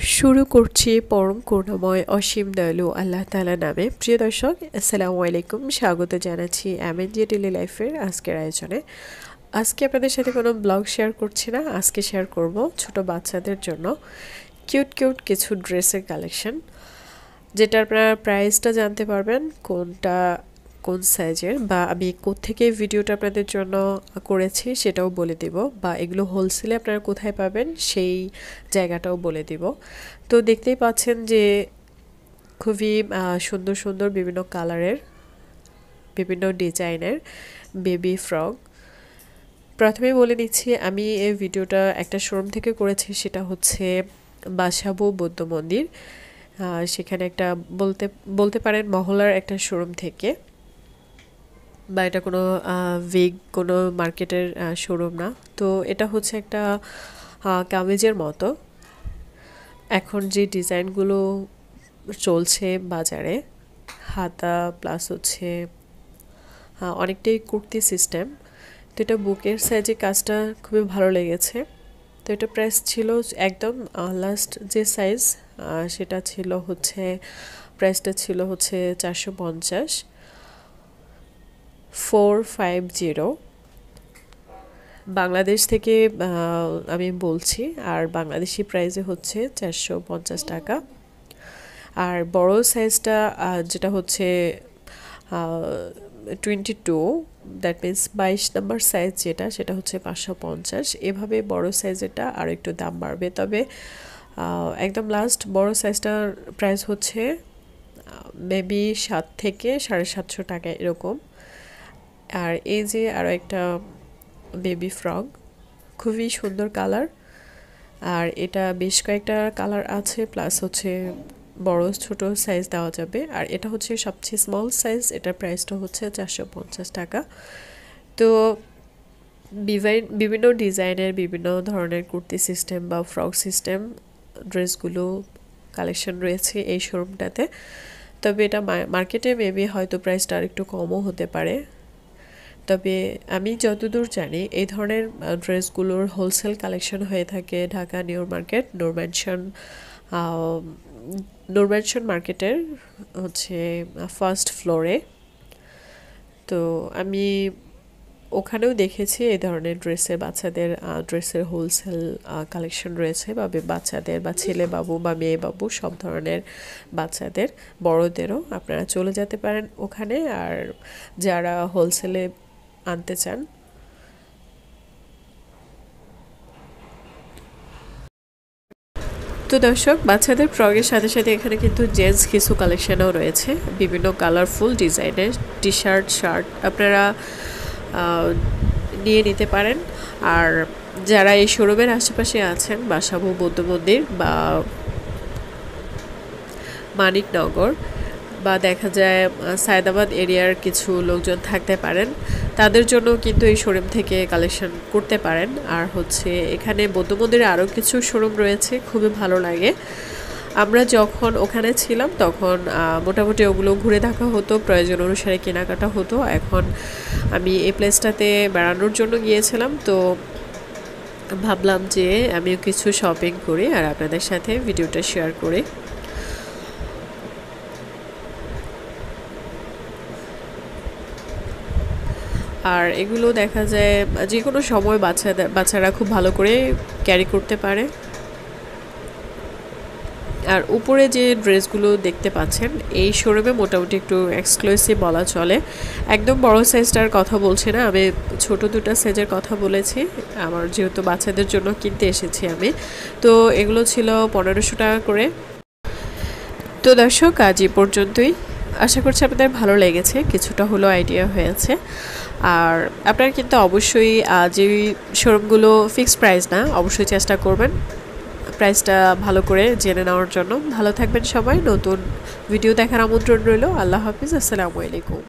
শুরু করছি পরম করুণাময় অসীম দয়ালু আল্লাহ তালা নামে। প্রিয় দর্শক, আসসালামু আলাইকুম। স্বাগত জানাচ্ছি এমএনজি ডেলি লাইফের আজকের আয়োজনে। আজকে আপনাদের সাথে কোনো ব্লগ শেয়ার করছি না। আজকে শেয়ার করব ছোট বাচ্চাদের জন্য কিউট কিউট কিছু ড্রেসের কালেকশন যেটা আপনারা প্রাইসটা জানতে পারবেন, কোনটা কোন সাইজের বা আমি কোত্থেকে ভিডিওটা আপনাদের জন্য করেছি সেটাও বলে দিব বা এগুলো হোলসেলে আপনারা কোথায় পাবেন সেই জায়গাটাও বলে দিব। তো দেখতেই পাচ্ছেন যে খুবই সুন্দর সুন্দর বিভিন্ন কালারের, বিভিন্ন ডিজাইনের বেবি ফ্রক। প্রথমে বলে নিচ্ছি, আমি এই ভিডিওটা একটা শোরুম থেকে করেছি, সেটা হচ্ছে বাসাবু বৌদ্ধ মন্দির। সেখানে একটা বলতে বলতে পারেন মহলার একটা শোরুম থেকে। বা এটা কোনো ভিগ কোনো মার্কেটের শোরুম না। তো এটা হচ্ছে একটা কামিজের মতো। এখন যে ডিজাইনগুলো চলছে বাজারে, হাতা প্লাস হচ্ছে অনেকটাই কুর্তি সিস্টেম তো এটা বুকের সাইজে কাজটা খুবই ভালো লেগেছে। তো এটা প্রাইস ছিল একদম লাস্ট যে সাইজ সেটা ছিল হচ্ছে প্রাইসটা ছিল হচ্ছে চারশো পঞ্চাশ। Four five zero. বাংলাদেশ থেকে আমি বলছি, আর বাংলাদেশি প্রাইসে হচ্ছে চারশো পঞ্চাশ টাকা। আর বড় সাইজটা যেটা হচ্ছে টোয়েন্টি টু দ্যাট মিন্স বাইশ নাম্বার সাইজ যেটা, সেটা হচ্ছে পাঁচশো পঞ্চাশ। এভাবে বড় সাইজেরটা আর একটু দাম বাড়বে। তবে একদম লাস্ট বড় সাইজটার প্রাইস হচ্ছে মেবি সাত থেকে সাড়ে সাতশো টাকা এরকম। আর এই যে আরও একটা বেবি ফ্রক খুবই সুন্দর কালার আর এটা বেশ কয়েকটা কালার আছে প্লাস হচ্ছে বড়, ছোট সাইজ দেওয়া যাবে, আর এটা হচ্ছে সবচেয়ে স্মল সাইজ এটার প্রাইসটা হচ্ছে চারশো পঞ্চাশ টাকা। তো বিভিন্ন ডিজাইনের, বিভিন্ন ধরনের কুর্তি সিস্টেম বা ফ্রক সিস্টেম ড্রেসগুলো কালেকশন রয়েছে এই শোরুমটাতে তবে এটা মার্কেটে মেবি হয়তো প্রাইসটা আর একটু কমও হতে পারে। তবে আমি যতদূর জানি, এই ধরনের ড্রেসগুলোর হোলসেল কালেকশন হয়ে থাকে Dhaka New Market Noor Mansion Noor Mansion মার্কেটের হচ্ছে ফার্স্ট ফ্লোরে তো আমি ওখানেও দেখেছি এই ধরনের ড্রেসে বাচ্চাদের ড্রেসের হোলসেল কালেকশন রয়েছে। বা বাচ্চাদের বা ছেলে বাবু বা মেয়ে বাবু সব ধরনের বাচ্চাদের, বড়দেরও আপনারা চলে যেতে পারেন ওখানে। আর যারা হোলসেলে আনতে চান? তো দর্শক, বাচ্চাদের ফ্রকের সাথে সাথে এখানে কিন্তু জেন্টস কিছু কালেকশনও রয়েছে। বিভিন্ন কালারফুল ডিজাইনের টি শার্ট শার্ট আপনারা নিয়ে নিতে পারেন। আর যারা এই শোরুমের আশেপাশে আছেন, বাসাবু, বৌদ্ধ মন্দির বা মানিকনগর বা দেখা যায় সায়দাবাদ এরিয়ার কিছু লোকজন থাকতে পারেন। তাদের জন্য কিন্তু এই শোরুম থেকে কালেকশন করতে পারেন। আর হচ্ছে এখানে বৌদ্ধ মন্দিরে আরও কিছু শোরুম রয়েছে, খুবই ভালো লাগে। আমরা যখন ওখানে ছিলাম তখন মোটামুটি ওগুলো ঘুরে দেখা হতো, প্রয়োজন অনুসারে কেনাকাটা হতো। এখন আমি এই প্লেসটাতে বেড়ানোর জন্য গিয়েছিলাম, তো ভাবলাম যে আমিও কিছু শপিং করি আর আপনাদের সাথে ভিডিওটা শেয়ার করি। আর এগুলো দেখা যায় যে কোনো সময় বাচ্চাদের বাচ্চারা খুব ভালো করে ক্যারি করতে পারে। আর উপরে যে ড্রেসগুলো দেখতে পাচ্ছেন, এই শোরুমে মোটামুটি একটু এক্সক্লুসিভ বলা চলে। একদম বড় সাইজটার কথা বলছি না, আমি ছোট দুটো সাইজের কথা বলেছি। আমার যেহেতু বাচ্চাদের জন্য কিনতে এসেছি আমি। তো এগুলো ছিল পনেরোশো টাকা করে। তো দর্শক, আজ এ পর্যন্তই। আশা করছি আপনাদের ভালো লেগেছে, কিছুটা হলো আইডিয়া হয়েছে। আর আপনারা কিন্তু অবশ্যই যে শোরুমগুলো ফিক্সড প্রাইস না, অবশ্যই চেষ্টা করবেন প্রাইসটা ভালো করে জেনে নেওয়ার জন্য। ভালো থাকবেন সবাই, নতুন ভিডিও দেখার আমন্ত্রণ রইল। আল্লাহ হাফিজ, আসসালামু আলাইকুম।